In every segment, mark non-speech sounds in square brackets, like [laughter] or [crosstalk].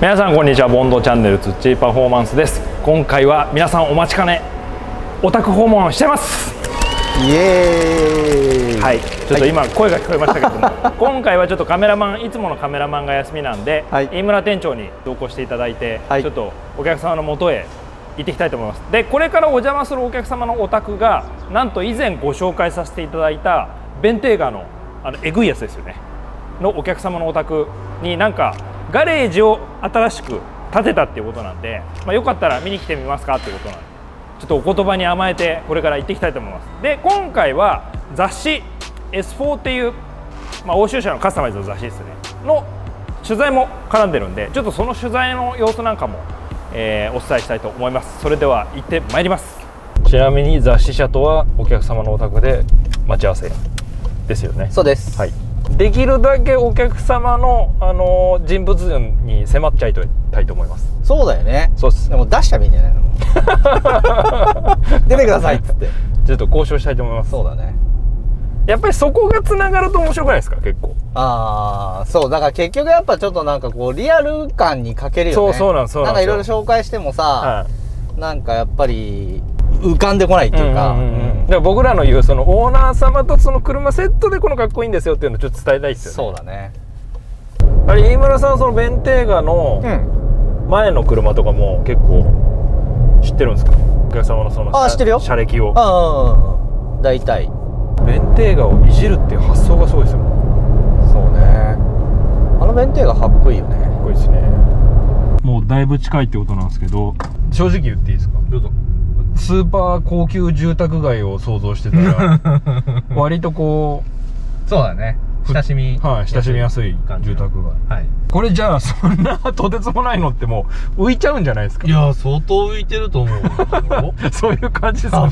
皆さんこんにちは。ボンドチャンネルツッチーパフォーマンスです。今回は皆さんお待ちかね。オタク訪問してます。イエーイ。はい。ちょっと今声が聞こえましたけども、[laughs] 今回はちょっとカメラマンいつものカメラマンが休みなんで、はい。飯村店長に同行していただいて、はい。ちょっとお客様の元へ行っていきたいと思います。でこれからお邪魔するお客様のお宅がなんと以前ご紹介させていただいたベンテーガのあのえぐいやつですよね。のお客様のお宅になんかガレージを新しく建てたっていうことなんで、まあ、よかったら見に来てみますかっていうことなんでちょっとお言葉に甘えてこれから行っていきたいと思います。で今回は雑誌 S4 っていう、まあ、欧州社のカスタマイズの雑誌ですね。の取材も絡んでるんでちょっとその取材の様子なんかも、えーお伝えしたいと思います。それでは行ってまいります。ちなみに雑誌社とはお客様のお宅で待ち合わせですよね。そうです。はい、できるだけお客様の、あのー人物像に迫っちゃいたいと思います。そうだよね。そうっす。でも出しちゃえばいいんじゃないの [laughs] 出てくださいっつって。ちょっと交渉したいと思います。そうだね。やっぱりそこがつながると面白くないですか？結構。ああそう。だから結局やっぱちょっとなんかこうリアル感に欠けるよね。そうそうなんそうなんなんかいろいろ紹介してもさ、はい。なんかやっぱり浮かんでこないっていうか、んんんだから僕らの言うそのオーナー様とその車セットでこのかっこいいんですよっていうのをちょっと伝えたいですよね。そうだね。あれ飯村さんそのベンテーガのうん。前の車とかも結構知ってるんですか？お客様のそのあ知ってるよ。車歴を。ああ大体。ベンテーガをいじるっていう発想がすごいですよ。そうね。あの弁天がかっこいいよね。かっこいいですね。もうだいぶ近いってことなんですけど正直言っていいですか？どうぞスーパー高級住宅街を想像してたら [laughs] 割とこそうだね。親しみう、はい、親しみやすい住宅街。はい。これじゃあそんなとてつもないのってもう浮いちゃうんじゃないですか？いや相当浮いてると思うよ。[laughs] そういう感じですか？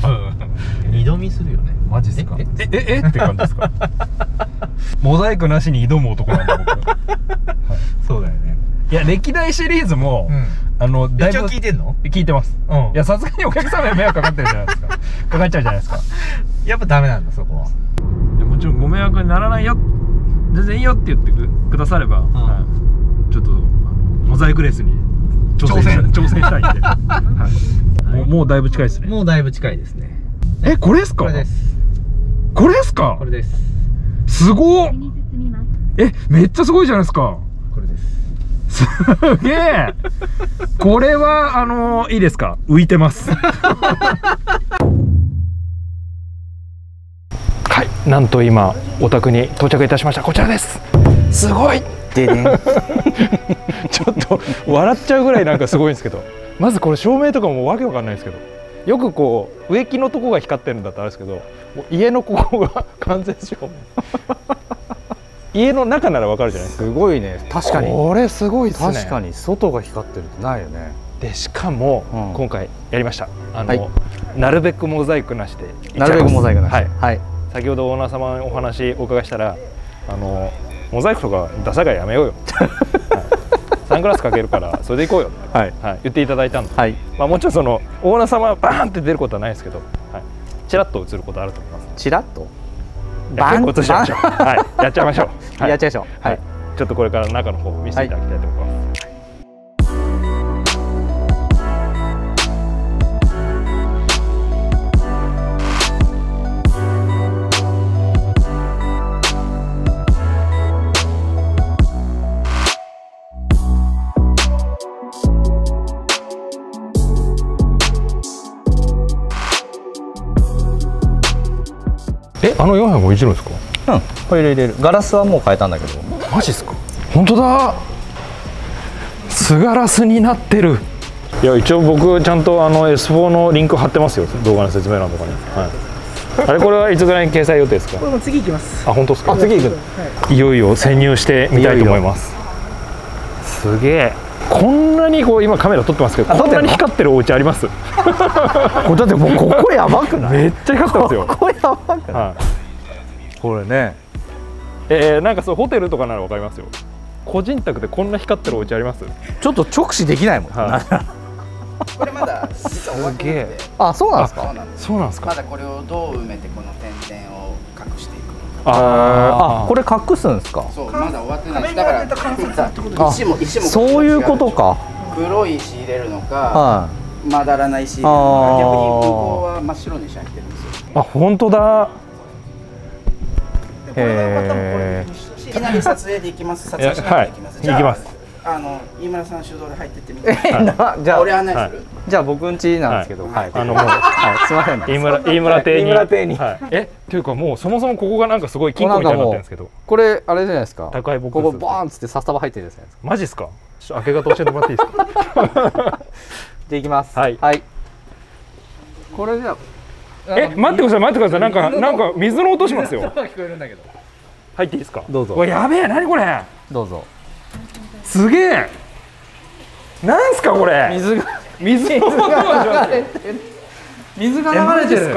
二度見するよね。マジっすか？ええええって感じですか？[laughs] モザイクなしに挑む男なんだ僕。そうだよね。いや歴代シリーズも、うんあのだいぶ一応聞いてんの？聞いてます。うん。いやさすがにお客様に迷惑かかってるじゃないですか。かかっちゃうじゃないですかやっぱダメなんだそこは。いやもちろんご迷惑にならないよ。全然いいよって言ってくくだされば、はい、ちょっとあのモザイクレースに挑戦挑戦。挑戦したいんで、[laughs] はい。もうもうだいぶ近いですね。もうだいぶ近いですね。えこれですか？これです。これですか？これです。すご。えめっちゃすごいじゃないですかすげえ。これはあのいいですか？浮いてます。[laughs] はいなんと今お宅に到着いたしました。こちらです。すごい。でね [laughs] ちょっと笑っちゃうぐらいなんかすごいんですけど。まずこれ照明とかもわけわかんないですけど。よくこう植木のとこが光ってるんだったらあれですけどもう家のここが [laughs] 完全照明家の中ならわかるじゃない？ですかすごいね。確かに。これすごいですね。確かに外が光ってるってないよね。でしかも、うん。今回やりました。あの、はい。なるべくモザイクなしでなるべくモザイクなしはい。はい。先ほどオーナー様にお話お伺いしたらあのモザイクとかダサいからやめようよ、[laughs] はい。サングラスかけるからそれで行こうよ。はい。はい、言っていただいたんで、はい。まあ、もちろんそのオーナー様はバーンって出ることはないですけど、はい、ちらっと映ることあると思います。チラッと？じゃあ結構はい、やっちゃいましょう、は [laughs] いやっちゃいましょう。ははいい、ちょっとこれから中の方を見せていただきたいと思います、あの400もいじるんですか？うん。これ入れれる。ガラスはもう変えたんだけど。マジっすか？本当だ。スガラスになってる。いや一応僕ちゃんとあの S4 のリンク貼ってますよ。動画の説明欄とかに、はい、あれこれはいつぐらいに掲載予定ですか？これも次行きます。あ本当ですか？あ次行くの？い。よいよ潜入してみたいと思います。すげえ。こんなにこう今カメラ撮ってますけどこんなに光ってるお家あります？これだってもうここやばくない？めっちゃ光ってますよ、ここやばくない？はい、これね。えー、なんかそうホテルとかならわかりますよ。個人宅でこんな光ってるお家あります？ちょっと直視できないもん、はい。これまだ実は終わっあそうなんですか？そうなんです。か？まだこれをどう埋めてこの点々を隠していくのか。あこれ隠すんですか？そうまだ終わってない。だから石も石もそういうことか。黒い石入れるのかはまだらない石入れるのか逆に向こうは真っ白にしちゃってるんですよ。あ本当だ。いへい。きなり撮影で行きます。撮影しなきゃい。けます、はい行きます。あの飯村さん主導で入ってってみてじゃあ俺案内する、じゃあ僕ん家なんですけどはい。あのもうはい。すいません。飯村飯村亭に。飯村亭に。はい、えというかもうそもそもここがなんかすごい金庫みたいになってるんですけど。これあれじゃないですか。宅配ボックスここボーンっつって札束入ってるじゃないですか。マジっすか？ちょっと明け方教えてもらっていいですか？[laughs] じゃあいきますはいこれじゃえ待ってください待ってくださいなんかなんか水の音しますよ聞こえるんだけど入っていいですかどうぞやべえ何これどうぞすげえなんすかこれ水が水の音がしますよ水が流れてる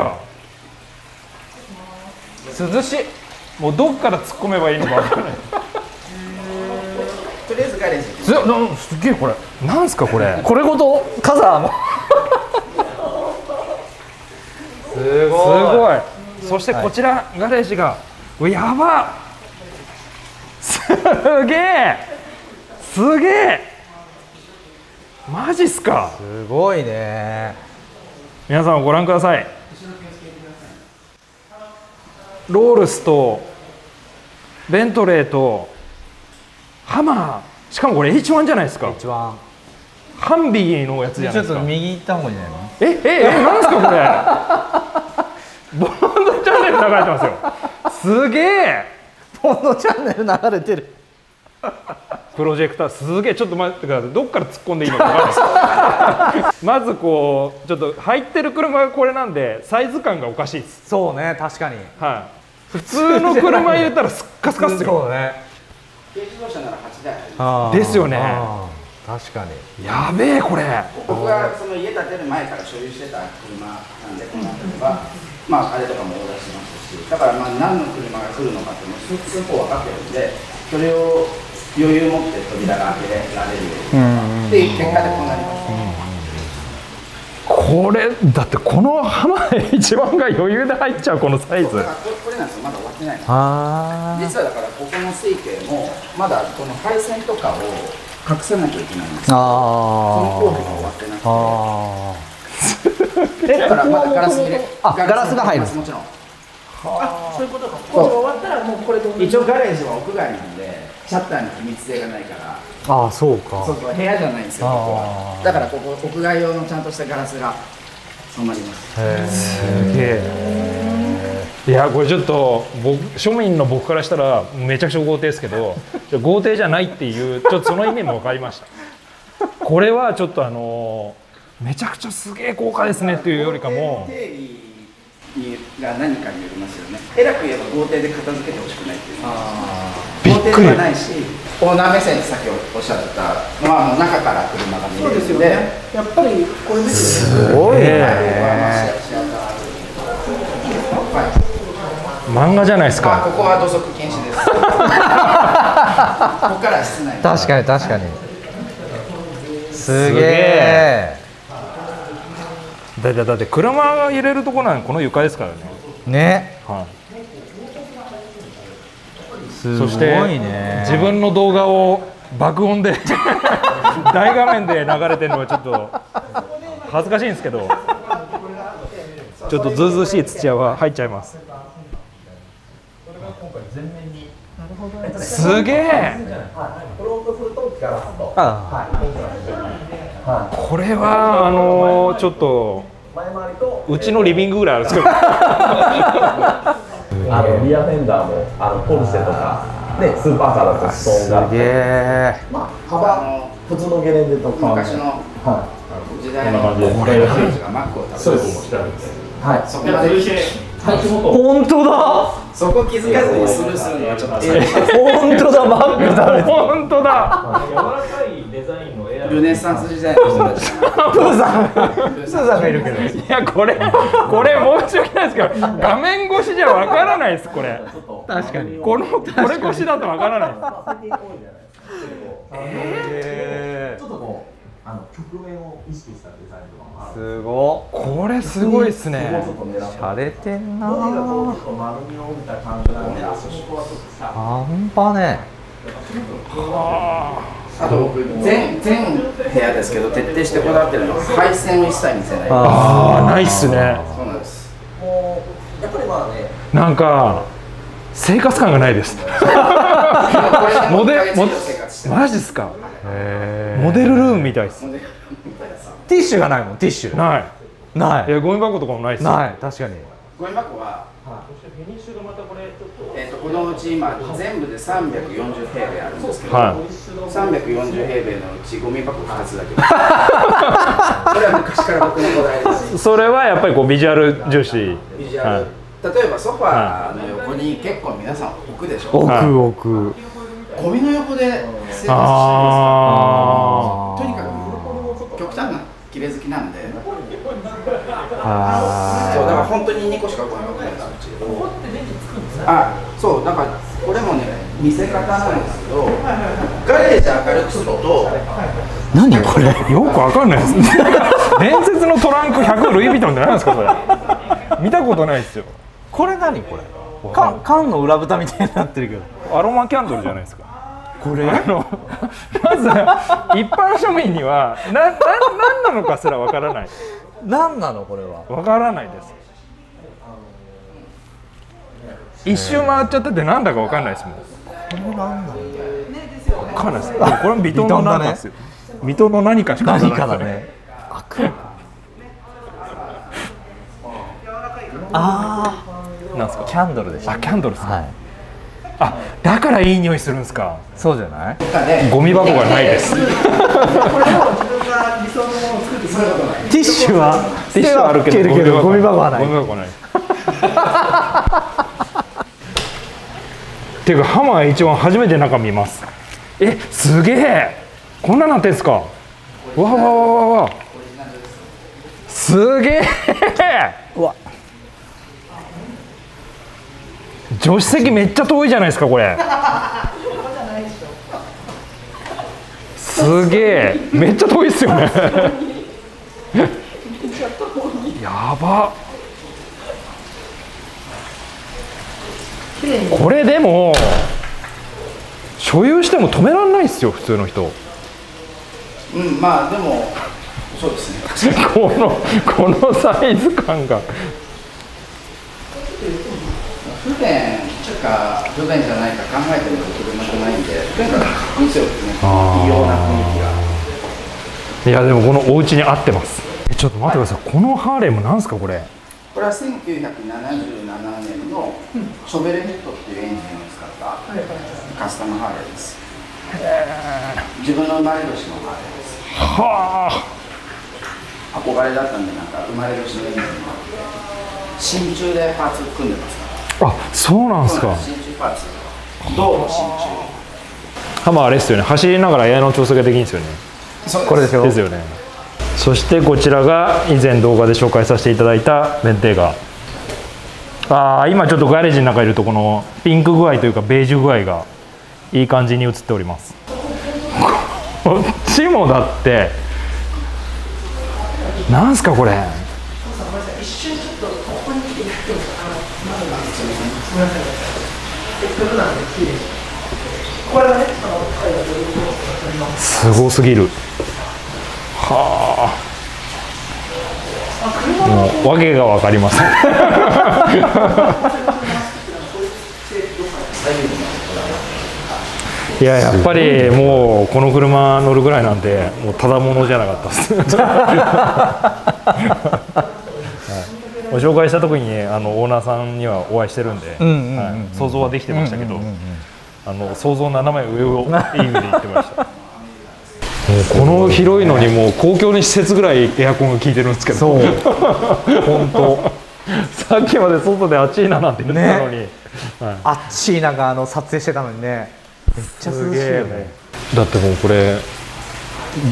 涼しいもうどっから突っ込めばいいのかわからないとりあえずガレージなすげえこれ。なんすかこれ。[laughs] これごと？カザーも。すごい。そしてこちら、ガレージがやば。すげえ。すげえ。マジっすか。すごいね。皆さんご覧ください。ロールスとベントレーとハマー。しかもこれ H1 じゃないですか。一番ハンビーのやつじゃちょっないですか。と右行った方がいいんじゃないの？えええなんですかこれ？ボンドチャンネル流れてますよ。すげえ。ポンドチャンネル流れてる。プロジェクターすげえ。ちょっと待ってください。どっから突っ込んでいいのか分かんない。ですまずこうちょっと入ってる車がこれなんでサイズ感がおかしいです。そうね確かに。はい。普通の車入れたらすっかすかっすよ。そうね軽自動車なら8台ありあー。ですよね。確かに。やべえこれ。僕がその家建てる前から所有してた車なんでこの辺りは。まああれとかもオーダーしてますし。だからまあ何の車が来るのかっていうのをすぐ分かってるんでそれを余裕持って扉が開けられるように。っていう結果でこうなりますこれだってこの浜一番が余裕で入っちゃうこのサイズ。ここれなんですよまだ終わってない実はだからここの水系もまだこの配線とかを隠さなきゃいけないんです。よその工事が終わってなくて。あ [laughs] だからまだガラス入れあガラスが入る。もちろん。あそういうことか。工終わったらもうこれ一応ガレージは屋外なんでシャッターに秘密性がないから。ああそうか。そうそう部屋じゃないんですよここは。だからここ屋外用のちゃんとしたガラスが [laughs] 染まります。すげえ。いやこれちょっと僕庶民の僕からしたらめちゃくちゃ豪邸ですけど [laughs] 豪邸じゃないっていうちょっとその意味も分かりました。[laughs] これはちょっとあのめちゃくちゃすげえ豪華ですねっていうよりかも。定義にが何かによりますよね。偉く言えば豪邸で片付けてほしくないっていう。のはびっくり。ないしオーナー目線でさっきおっしゃってたのはもう中から車が見えるのでやっぱりこれですすごいね。ね漫画じゃないですまあかここは土足禁止です。[laughs] ここからは室内。確かに確かに。すげげえ。だってだって車が入れるとこなんこの床ですからね、ね。はいそしてね自分の動画を爆音で [laughs] 大画面で流れてるのはちょっと恥ずかしいんですけど。ちょっとずうずうしい土屋は入っちゃいます。すげえ！あこれはあのーちょっとうちのリビングぐらいあるんですけど [laughs] あのリアフェンダーもあのポルシェとか、ね、スーパーカーだとストーンがあって。まあ、幅普通のゲレンデとか昔のは時代のこんな感じでこれがマックをい、食べるそうです。はい。そこまで本当だ。そこ気づかずにスルーするのはちょっと本当だバッグだね本当だルネサンス時代の人たちプー。さんプーさんがいるけどいやこれこれ申し訳ないですけど画面越しじゃわからないですこれ確かにこのこれ越しだとわからないですへちょっとこうあの曲面を意識したデザインとかもあるすごこれすごいですね洒落てんなボディが丸みを帯びた感じなんであそこはちょっとさ半端ねあと僕全全部屋ですけど徹底してこだわってるのは配線を一切見せない。ああないっすね。そうなんです。もうやっぱりまあねなんか生活感がないです。モデ1ヶ月以モ上生活してます。マジっすか？モデルルームみたいです。ティッシュがないもんティッシュ。ない。ない。やゴミ箱とかもないっす。ない確かに。ゴミ箱は、えー、とこのうち今全部で340平米あるんですけど、は340平米のうちゴミ箱2つだけ。で [laughs] すこれは昔から僕のこだわりですそれはやっぱりこうビジュアル重視。ビジュアル、例えばソファーの横に結構皆さん置くでしょ、奥はい。奥ゴミの横で生活してるんあですよ。とにかく極端な綺麗好きなんで。あそうだから本当に2個しかゴミ箱ないからうちあそうだからこれもね見せ方なんですけどガレージ明るくすると何これ？あよくわかんないです。[laughs] 伝説のトランク100ルイ・ヴィトンって何ですかそれ。見たことないですよ。これ何これ？か缶の裏蓋みたいになってるけど。アロマキャンドルじゃないですか。これ？あの [laughs] まず一般庶民にはなな何なのかすらわからない。何なのこれは？わからないです一周回っちゃっててなんだかわかんないですもん。これ何なんだわかんないですこれもビトンの何かですよ。ビトンの何かしかわ何かだね。開くあなんですか？ーキャンドルでした。あキャンドルですか、はい。あだからいい匂いするんですか。そうじゃない？ゴミ箱がないです。ティッシュはティッシュはあるけどけどゴミ箱はない。ゴミ箱はない [laughs] っていうかハマー一番初めて中見ます。えすげえ。こんななってんすか。わわわわわ。わすげえ。うわ。助手席めっちゃ遠いじゃないですかこれ。すげえ。めっちゃ遠いっすよね。やばこれでも所有しても止められないっすよ普通の人。うんまあでもそうですね。[laughs] このこのサイズ感が。不便か不便じゃないか考えてみる車じゃないんでとにかですよね異様な雰囲気が。いやでもこのお家に合ってます。えちょっと待ってください。このハーレーもなんすかこれ。これは1977年のショベルヘッドっていうエンジンを使ったカスタムハーレーです。自分の生まれ年のハーレーです。はあ。憧れだったんでなんか生まれ年のエンジンがあって。真鍮でパーツ組んでますから。あそうなんすか。真鍮パーツ。銅の真鍮。ハマーあれですよね。走りながらエアの調整ができるんですよね。これですよねそしてこちらが以前動画で紹介させていただいたベンテーガあ今ちょっとガレージの中にいるとこのピンク具合というかベージュ具合がいい感じに映っております。こっちもだってなんすかこれ。すごすぎる。はあ。もう訳が分かりません。[laughs] いややっぱりもうこの車乗るぐらいなんでもうただものじゃなかったです、はい、ご紹介した時にあのオーナーさんにはお会いしてるんで、想像はできてましたけど、あの想像斜め上をいい意味で言ってましたこの広いのにもう公共の施設ぐらいエアコンが効いてるんですけど。そう。[laughs] 本当。さっきまで外で暑いななんて言ってたのに、はい。あっちい中あの撮影してたのにね。めっちゃ涼しいよね。だってもうこれ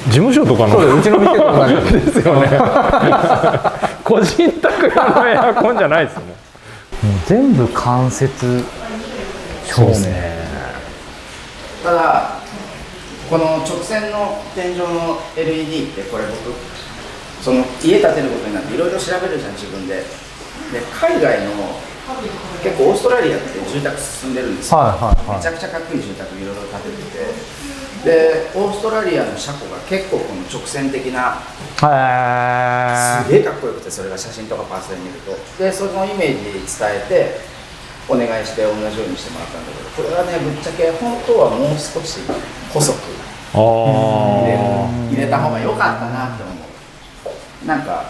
事務所とかのそううちの店とかね [laughs] ですよね。[laughs] 個人宅用のエアコンじゃないですよね。もう全部間接照明。ね。ただこの直線の天井の LED ってこれ僕その家建てることになっていろいろ調べるじゃん自分で。で海外の結構オーストラリアって住宅進んでるんですよ、はいはいはい。めちゃくちゃかっこいい住宅いろいろ建ててて。でオーストラリアの車庫が結構この直線的なへすげえかっこよくてそれが写真とかパースで見ると。でそのイメージ伝えてお願いして同じようにしてもらったんだけどこれはねぶっちゃけ本当はもう少し細くあ入れるあ入れた方が良かったなって思う。なんか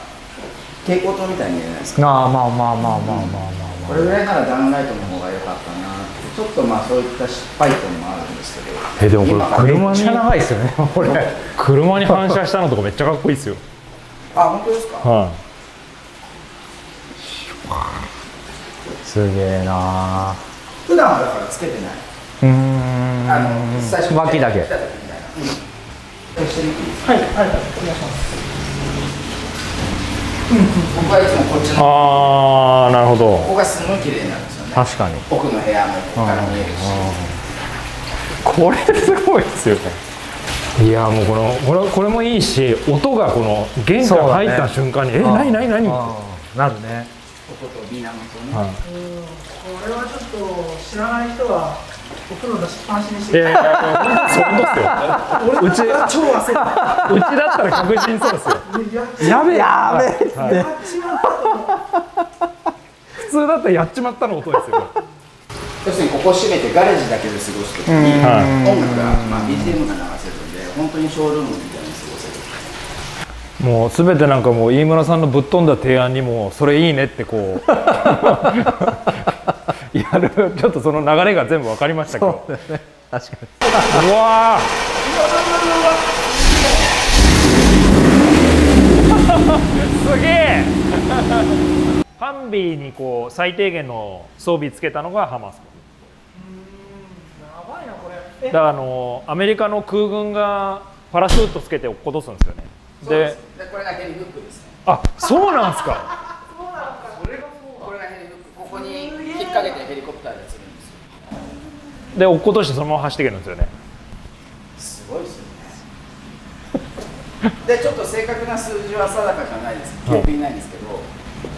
蛍光灯みたいに見えないですか？ああまあまあまあまあまあまあまこれぐらいならダウンライトの方が良かったなってちょっとまあそういった失敗点もあるんですけど。えでもこれ車にめっちゃ長いですよね。[laughs] これ。車に反射したのとかめっちゃかっこいいですよ。あ本当ですか？はすげえな。普段はだからつけてない、うーん。あの最初脇だけ。うん、はい、はい、お願いします。僕はいつもこっちいのああなるほど。ここがすごい綺麗なんですよね。確かに。奥の部屋もここから見えるし。これすごいですよね。いやもうこのこれこれもいいし音がこの玄関入った瞬間に、え何何何？なるね音と美なのとね、はい。これはちょっと知らない人はお風呂出しっぱなしにしいて。やいやいや本当そうですよ。うち超焦った。うちだったら確実にそうですよ。やべえ。やべえはい。普通だったらやっちまったの音ですよ。要するにここ閉めてガレージだけで過ごすときには音楽が、まあ、BGM が流せるんで本当にショールームみたいに過ごせるもうすべてなんかもう飯村さんのぶっ飛んだ提案にもそれいいねってこう。やるちょっとその流れが全部わかりましたけど。確かうわー。すげえ。ファンビーにこう最低限の装備つけたのがハマスやばいなこれ。だからあのアメリカの空軍がパラシュートつけて落っことすんですよねでそうですでこれがヘリフックですねあそうなんですか？これがヘリフックここに引っ掛けてヘリコプターで釣るんですよで落っことしてそのまま走っていけるんですよね。すごいですよね。でちょっと正確な数字は定かじゃないです。記憶にないんですけど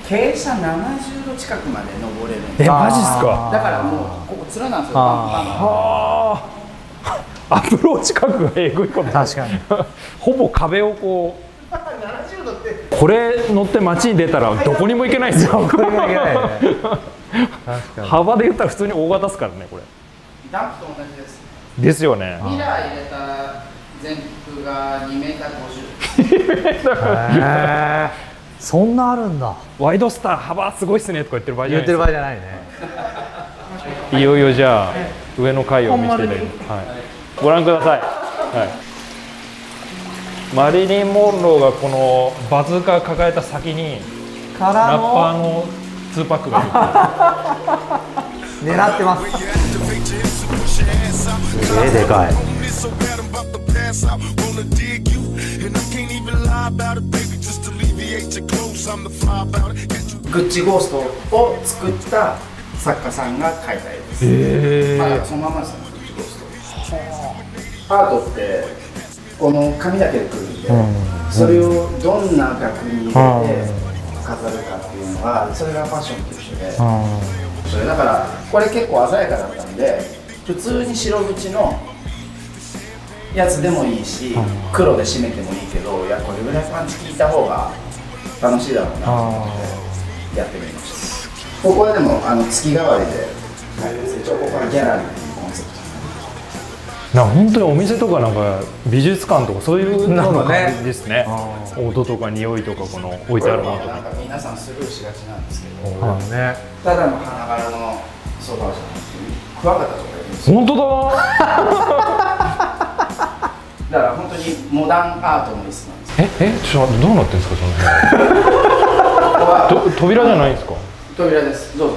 傾斜70度近くまで登れるんですえマジっすか？だからもうここ面なんですよ。バンバンはあ [laughs] アプローチ角がえぐいこと。確かに。[laughs] ほぼ壁をこ70度って。う。[laughs] これ乗って街に出たらどこにも行けないですよ。これがいけないね。確かに。幅で言ったら普通に大型ですからねこれ。ダンプと同じです。ですよね。ミラー入れた全幅が2メーター50へえそんなあるんだ。ワイドスター幅すごいっすねとか言ってる場合じゃ言ってないでする場合じゃないね。いよいよじゃあ上の階を見せてはい。ご覧ください、はい、マリリン・モンローがこのバズーカー抱えた先にラッパーの2パックが狙ってます。え、でかい。グッチゴーストを作った作家さんが描いた絵です、まあだからそのままですねアートってこの紙だけで来るんで、それをどんな額に入れて飾るかっていうのはそれがファッションと一緒で、それだからこれ結構鮮やかだったんで普通に白縁のやつでもいいし、黒で締めてもいいけどいやこれぐらいパンチ効いた方が楽しいだろうなと思ってやってみましたここはでもあの月替わりで、はい、一応ここはギャラリーっていうコンセプト。なんか本当にお店とかなんか美術館とかそういうの感じですね。音とか匂いとかこの置いてあるものとか。なんか皆さんスルーしがちなんですけど。ね。ただの花柄のソファーじゃなくてクワガタとかいるんですよ本当だ。[laughs] だから本当にモダンアートの椅子なんですよええちょっとどうなってんですかその辺。[laughs] ここはと扉じゃないんですか？扉です。どうぞ。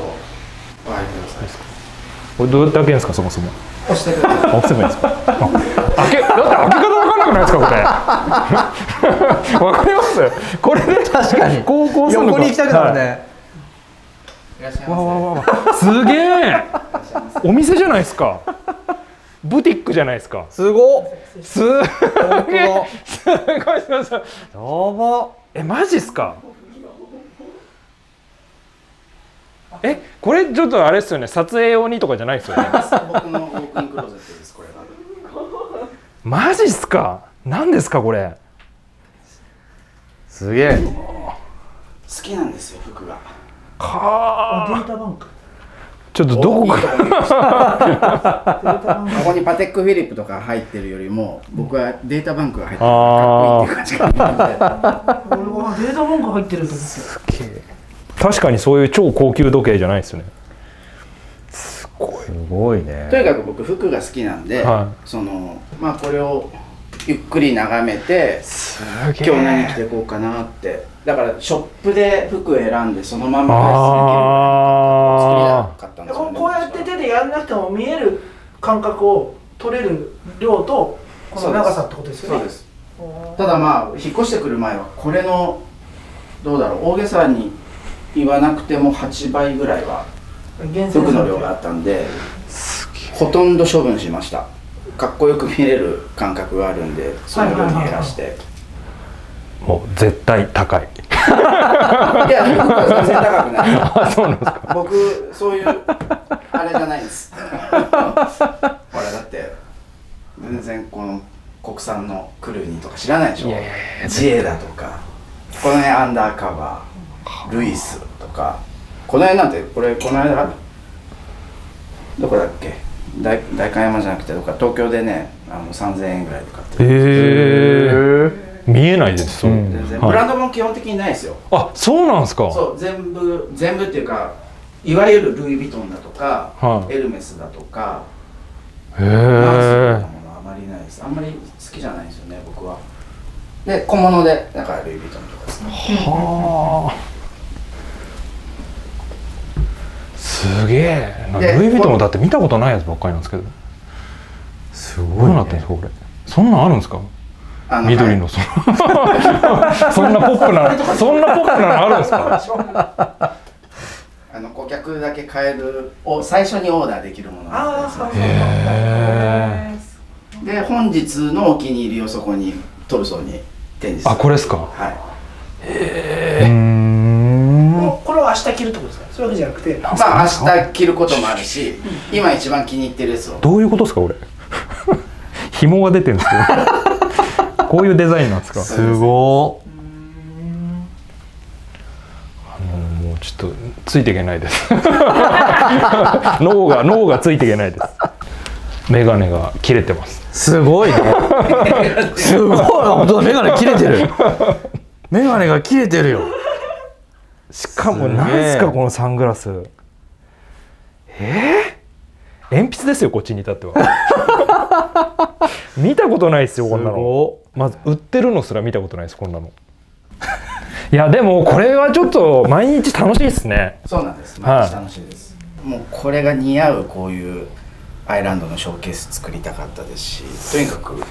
お入りください。これどうやって開けるんですかそもそも？押してください。あ押せばいいんですか？あ開けだって開け方わかんなくないですかこれ？[laughs] わかります？これで確かに。高校生の横に行きたくなるね、いらっしゃい。わわまわわ。すげえ。お店じゃないですか。ブティックじゃないですか。すごっ。すすごい。すごい。すごい。やば。えマジっすか？えこれちょっとあれですよね。撮影用にとかじゃないですよね。僕のウォークインクローゼットですこれがマジっすか？何ですかこれ？すげえ。好きなんですよ服が。はあデータバンク。ちょっとどこか。こ [laughs] ここにパテックフィリップとか入ってるよりも僕はデータバンクが入ってるかっこいいっていう感じが。あるんで俺はデータバンク入ってると思って確かにそういう超高級時計じゃないですよね。すごい。ね。とにかく僕服が好きなんで、はそのまあこれをゆっくり眺めてす今日何着てこうかなって。だからショップで服選んでそのまま外出できるあ作りたかったんですよね。こうこうやって手でやんなくても見える感覚を取れる量とこの長さってことですよね。そうです。ただまあ引っ越してくる前はこれのどうだろう大げさに言わなくても8倍ぐらいは厳選服の量があったんでほとんど処分しました。かっこよく見れる感覚があるんでその量に減らして。もう絶対高い。[laughs] いや服は全然高くない。[laughs] あそうなんですか。僕そういうあれじゃないです。[laughs] ほらだって全然この国産のクルーニーとか知らないでしょ？いやいやいや自衛だとかこの辺アンダーカバールイスとかこの辺なんてこれこの間どこだっけ？代代官山じゃなくてどこか東京でねあの3000円ぐらいで買ってるへえ見えないですそう、うん。全然はい。ブランドも基本的にないですよ。あそうなんですか？そう全部全部っていうかいわゆるルイ・ヴィトンだとか、はい。エルメスだとかへマースみたいなえものはあまりないです。あんまり好きじゃないですよね僕は。で小物でだからルイ・ヴィトンとかですね。はあすげえ。ルイ・ヴィトンもだって見たことないやつばっかりなんですけど。すどうなってんですかこれ。そんなんあるんですか？緑のその [laughs] そんなポップな [laughs] そんなポップなのあるんですか？[laughs] あの顧客だけ買えるを最初にオーダーできるものなんですよ。ああそうそうへで本日のお気に入りをそこにトルソーに展示する。あこれですか？はい。うんこれを明日着るってことですか？そういうわけじゃなくて。まあ明日着ることもあるし今一番気に入ってるやつを。どういうことですかこれ？[laughs] 紐が出てるんですけど。[laughs] こういうデザインなんですか？すごあのもうちょっとついていけないです。[laughs] 脳が脳がついていけないです。メガネが切れてます。すごいね。すごい。本当だメガネ切れてる。メガネが切れてるよしかも何ですかこのサングラス。えー、鉛筆ですよこっちに至っては。[laughs] 見たことないですよこんなの。まず売ってるのすら見たことないですこんなの。いやでもこれはちょっと毎日楽しいですね。そうなんです。はい。毎日楽しいです、もうこれが似合うこういうアイランドのショーケース作りたかったですしとにかく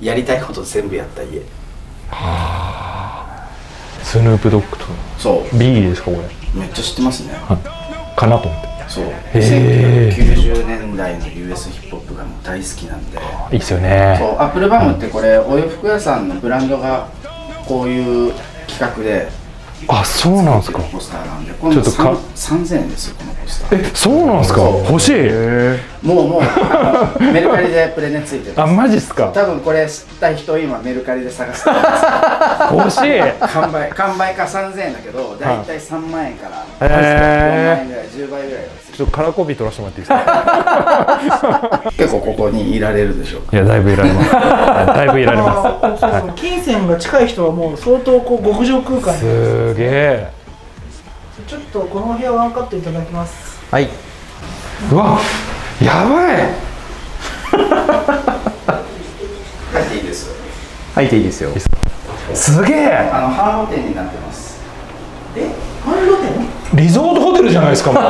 やりたいこと全部やった家スヌープドッグとそう。ビーですかこれ？めっちゃ知ってますね。かなと思って。そう。へー。1990年代の US ヒップホップがもう大好きなんで。いいっすよね。そう。アップルバムってこれお洋服屋さんのブランドがこういう企画であそうなんですか。ポスターなんでこちょっとか。3000円ですよこのポスター。えそうなんですか。欲しい。もうもう [laughs] メルカリでプレネついてあます。マジっすか。多分これ知った人今メルカリで探して欲しい。完売完売か3000円だけど大体3万円から。4万へ円ぐらい10倍ぐらいはすちょっとカラーコピー取らせてもらっていいですか？る [laughs] 結構ここにいられるでしょういやだいぶいられます。[laughs] だいぶいられまあーそうそう金銭が近い人はもう相当こう極上空間すにすげえ。ちょっとこの部屋ワンカットいただきます。いはい。うわやばい。入っていいです入っていいですよ。すげえ。あの半露天になってます。え？半露天リゾートホテルじゃないですかもう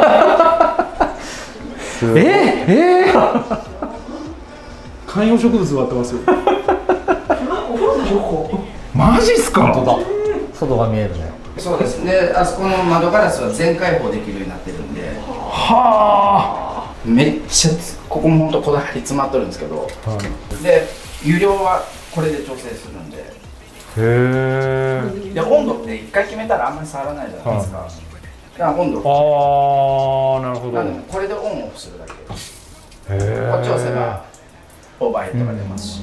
ええ観葉植物植わってますよ。マジっすか？本当だ。外が見えるね。そうですであそこの窓ガラスは全開放できるようになってるんで。はめっちゃここも本当こだわり詰まっとるんですけど、で湯量はこれで調整するんで。へえで温度って一回決めたらあんまり触らないじゃないですか、だから温度ああなるほど。なんでこれでオンオフするだけこっちを押せばオーバーヘッドが出ますし、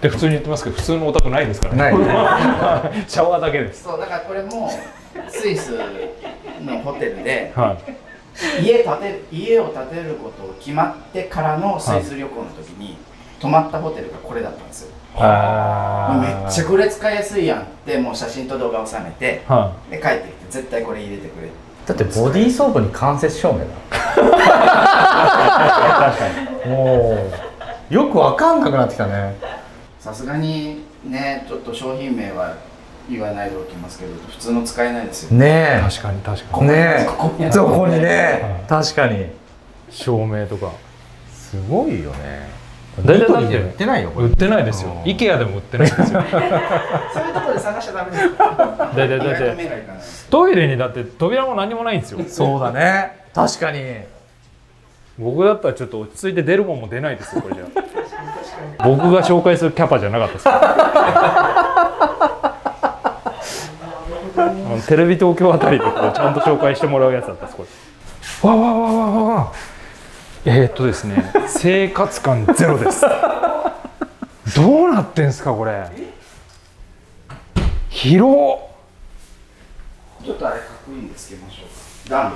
で普通に言ってますけど普通のお宅ないですからね。ない [laughs] シャワーだけです。そうだからこれもスイスのホテルではい。家建てる家を建てることを決まってからのスイス旅行の時に泊まったホテルがこれだったんですよあめっちゃこれ使いやすいやんってもう写真と動画を収めてはで帰ってきて絶対これ入れてくれだってボディーソープに間接照明だ。確かに。もうよくわかんなくなってきたね。さすがにねちょっと商品名は言わないでおきますけど普通の使えないですよね。確かに確かえに。ねここにえそこにね。確かに。照明とか。すごいよね大体売ってないよこれ。売ってないですよ。IKEA でも売ってないですよ。[laughs] そういうところで探しちゃダメですか。大体だってトイレにだって扉も何もないんですよ。そうだね。確かに。僕だったらちょっと落ち着いて出るもんも出ないですよこれじゃ。僕が紹介するキャパじゃなかったです。[laughs] あのテレビ東京あたりでちゃんと紹介してもらうやつだったですこれ。わわわわわわえー、っとですね生活感ゼロです。どうなってんすかこれ。広っ。ちょっとあれかっこいいんでつけましょうか。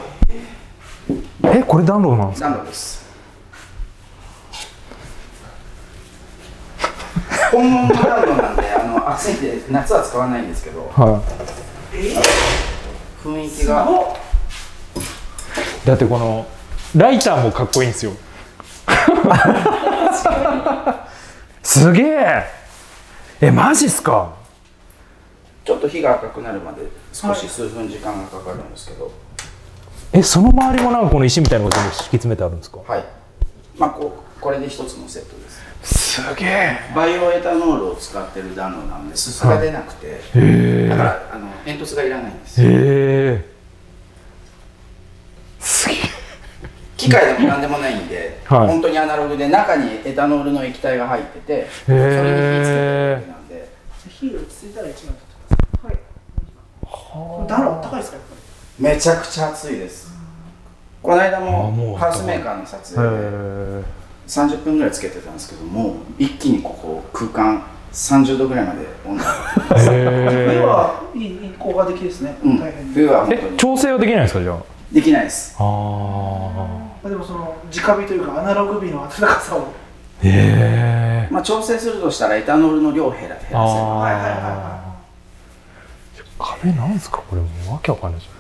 暖えこれ暖炉なんです炉暖炉です。本物の暖炉なんであの暑いんで夏は使わないんですけど。かは雰囲気が。いだってこのライターもかっこいいんですよ。すげえ。えマジっすか？ちょっと火が赤くなるまで少し数分時間がかかるんですけど。えその周りもなんかこの石みたいなのが全部敷き詰めてあるんですか？はい。まあこうこれで一つのセットです。すげえバイオエタノールを使ってる暖炉なんですすが出なくて、へだからあの煙突がいらないんですえへえすげえ機械でも何でもないんで、はい。本当にアナログで中にエタノールの液体が入っててそれに火つけてるだけなんで。火が落ち着いたら一枚取ってください。はいこれ暖炉あったかいですかやっぱり。めちゃくちゃ暑いです。この間あもハウスメーカーの撮影でへ30分ぐらいつけてたんですけどもう一気にここ空間30度ぐらいまで温度。がえ冬はいいいい効果的ですね、うん。大変冬は本当えに調整はできないんですかじゃあ？できないです。あまあでもその直火というかアナログ火の暖かさを。へえ。まあ調整するとしたらエタノールの量を減ら減らせるはいはいはいああ壁なんですかこれもうわけわかんないじゃ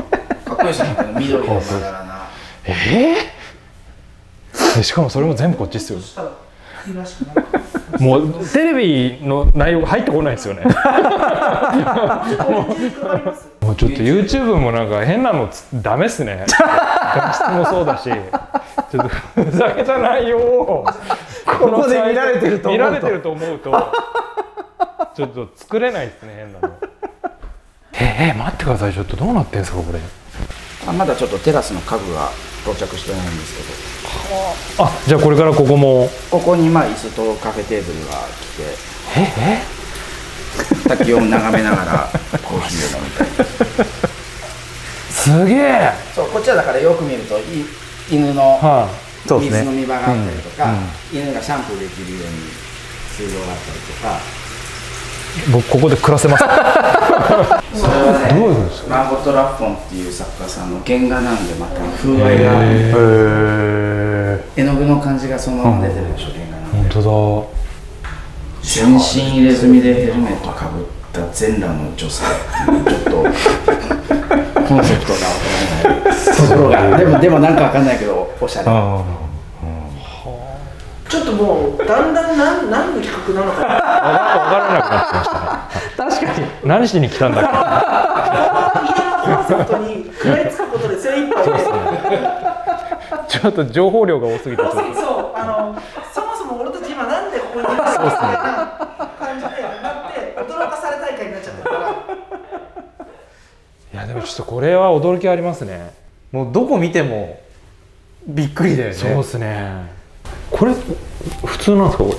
んかっこいいですねこの緑のまだらな。ええしかもそれも全部こっちっすよそしたらいいらしくなるかもうテレビの内容が入ってこないですよね。[laughs] もう [laughs] ちょっと YouTube もなんか変なのつダメっすね。画質もそうだし。ちょっとふざけた内容をここで見られてると思うと。見られてると思うとちょっと作れないですね変なの。えー、待ってください。ちょっとどうなってんすかこれ。あまだちょっとテラスの家具が到着してないんですけあじゃあこれからここも。どここにまあ椅子とカフェテーブルが来て。ええ？滝を眺めながらコーヒーを飲みたいすげえ。そうこっちはだからよく見るとい犬の水飲み場があったりとか、うん。うん犬がシャンプーできるように水道があったりとか。い、僕ここで暮らせます [laughs] それはね。どういうことですマーゴット・ラッフォンっていう作家さんの原画なんでまた風合いがへえ絵の具の感じがそのまま出てるでしょ、原画なんで。本当全身入れ墨でヘルメットかぶった全裸の女性。っていうちょっとコンセプトがわからないところがでもでもなんかわかんないけど。おしゃれちょっともうだんだん何何の企画なのかだわからなくなってきましたね。確かに。何しに来たんだっ家のコンセプトに食らいつくことで精一杯で。けちょっと情報量が多すぎて。そう。あのでここにいるんだろうみたいな感じでなって驚かされ大会になっちゃってるから。いやでもちょっとこれは驚きありますね。もうどこ見てもびっくりだよね。そうですね。これ普通なんですか？こ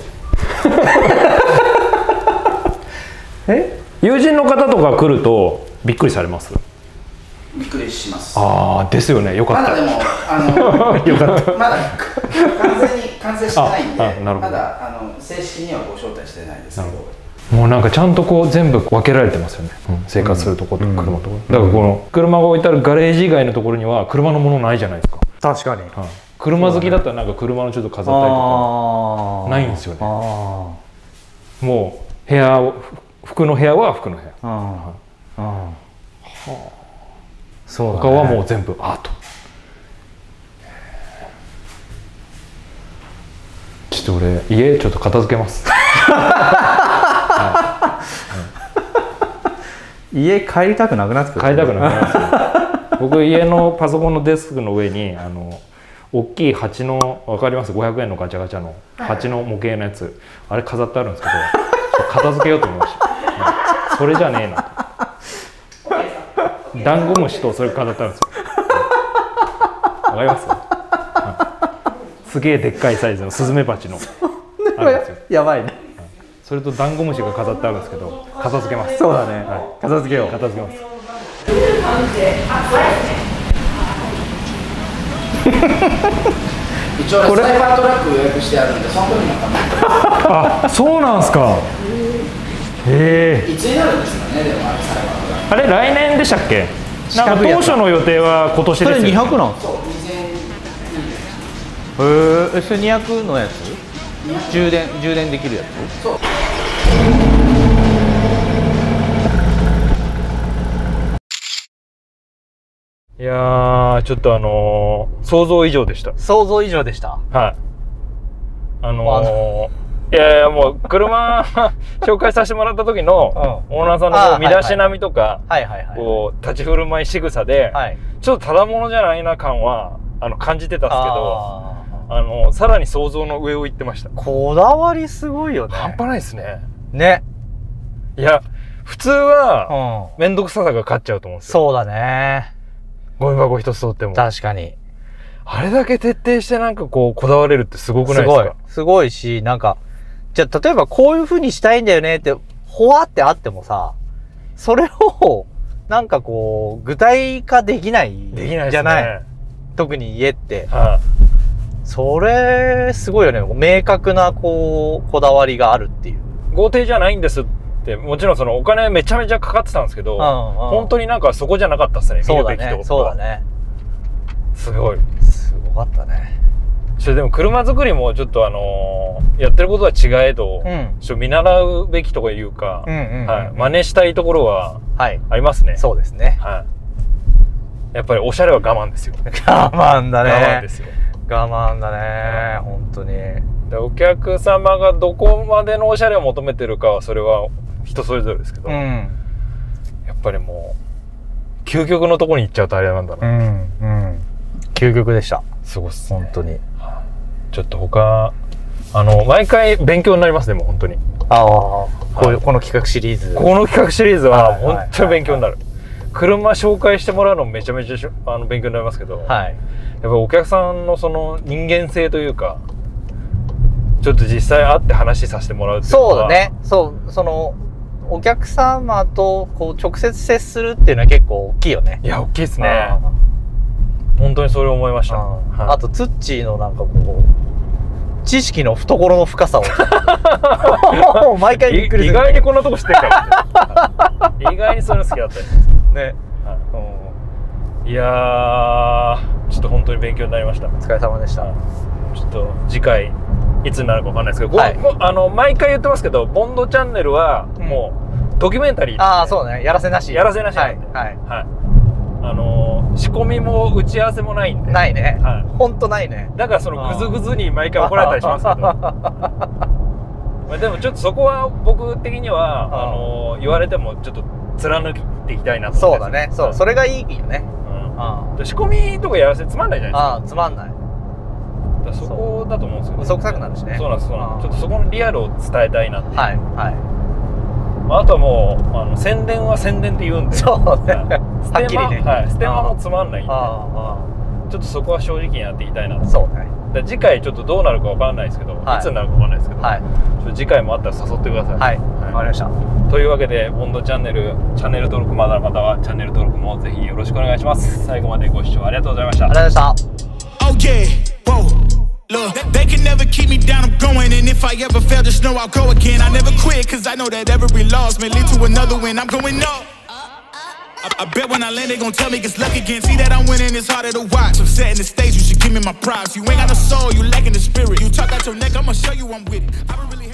れ。[laughs] え？友人の方とか来るとびっくりされます？びっくりします。ああですよね。よかった。まだでもあの [laughs] よかった。まだ完全に完成してないんでああなるほど。まだあの正式にはご招待してないですけど。もうなんかちゃんとこう全部分けられてますよね、生活するとこと車とか、だからこの車が置いてあるガレージ以外のところには車のものないじゃないですか、確かに。はい。車好きだったらなんか車のちょっと飾ったりとああないんですよね。もう部屋をふ服の部屋は服の部屋。あああそうだ、ね、他はもう全部アートちょっと俺家ちょっと片付けます。[laughs] 家帰りたくなくなってくる。買いたくなくなりますよ。僕家のパソコンのデスクの上にあの大きい蜂のわかります？500円のガチャガチャの蜂の模型のやつ。あれ飾ってあるんですけどちょっと片付けようと思いました、うんそれじゃねえなと。ダンゴムシとそれ飾ってあるんですよ。わかります、はいすげえでっかいサイズのスズメバチの。[laughs] あるんですよ。やばいね。それとダンゴムシが飾ってあるんですけど片付けます。そうだね、片付けよう。片付けます。[laughs] 一応サイバートラック予約してあるんでその時 [laughs] あそうなんすか。へえ。にいつになるんですかねでもあれサイバートラック。あれ来年でしたっけ？なんか当初の予定は今年それですよ、200なんですか？そう2000へえそれ200のやつ？充電充電できるやつ？そう。いやーちょっとあのー想像以上でした。想像以上でした。はい。あのー、いやいやもう車 [laughs] 紹介させてもらった時のオーナーさんの身だしなみとか、はいはい。はいこう立ち振る舞い仕草で、はい。ちょっとただものじゃないな感はあの感じてたんですけどああのさらに想像の上を行ってました。ーこだわりすごいよね。半端ないですね。ね。いや普通うはん。面倒くささが勝っちゃうと思うんですよ。そうだね。ゴミ箱一つ取っても。確かに。あれだけ徹底してなんかこうこだわれるってすごくないですか？すごい。しなんかじゃあ例えばこういう風にしたいんだよねってほわってあってもさそれをなんかこう具体化できないできないじゃない。特に家って。はそれすごいよね。明確なこうこだわりがあるっていう。い豪邸じゃないんですって。もちろんそのお金めちゃめちゃかかってたんですけど、本本当になんかそこじゃなかったですね。見そうだね。るべきとこそうだね。すごい。すごかったね。それでも車作りもちょっとあのーやってることは違えど、うん。ちょ見習うべきとかいうか、うんうんうん。はい、真似したいところははい。ありますね。そうですね。はい、やっぱりおしゃれは我慢ですよ。[laughs] 我慢だね。我慢ですよ我慢だね本当に。でお客様がどこまでのおしゃれを求めてるかはそれは人それぞれですけど、うん。やっぱりもう究極のところに行っちゃうとあれなんだな、うんうん。究極でした。すごいっすね。本当に。ちょっと他あの毎回勉強になりますねもう本当に。ああこういうこの企画シリーズ。この企画シリーズははい。本当に勉強になる、車紹介してもらうのもめちゃめちゃあの勉強になりますけど、やっはいぱお客さんのその人間性というかちょっと実際会って話させてもらうっていうのは。そうだね。そうそのお客様とこう直接接するっていうのは結構大きいよね。いや大きいですね。あ本当にそれを思いました、あはい。あとツッチーのなんかこう知識の懐の深さを。[laughs] 毎回びっくりする。い意外にこんなとこ知ってるから意外にそういうの好きだったりね、はい。いやーちょっと本当に勉強になりました。お疲れ様でした。ちょっと次回いつになるかわかんないですけど、はい。あの毎回言ってますけどボンドチャンネルはもうドキュメンタリー。ああそうだね。やらせなし。やらせなしはい、ははい。あのー仕込みも打ち合わせもないんで。い、ないね、はい。ほんとないね。だからそのグズグズに毎回怒られたりしますけど。[laughs] まあでもちょっとそこは僕的にはあのー言われてもちょっと貫いていきたいなとそう思ってだね。そう。それがいいよね。うん。仕込みとかやらせてつまんないじゃないですか。あつまんない。だからそこだと思うんですよ、嘘くさくなるしね。そうなんですそうなんです。ちょっとそこのリアルを伝えたいなっていう、はいはい。まああとはもうあの宣伝は宣伝って言うんで。そうね。はっきりね。はい、ステマもつまんないんで。あ。ちょっとそこは正直にやっていきたいなと。そうね。で次回ちょっとどうなるかわからないですけど、はいい、つになるかわからないですけど、はい。ちょっと次回もあったら誘ってくださいはい。わかりました。ありというわけでボンドチャンネルチャンネル登録まだの方はチャンネル登録もぜひよろしくお願いします最後までご視聴ありがとうございましたがとうございました。Oh yeah. Look, they can never keep me down, I'm going. And if I ever fail, just know I'll go again. I never quit, cause I know that every loss may lead to another win. I'm going up. I, I bet when I land, they gon' tell me it's luck again. See that I'm winning, it's harder to watch. I'm setting the stage, you should give me my props. You ain't got no soul, you lacking the spirit. You talk out your neck, I'ma show you I'm with it.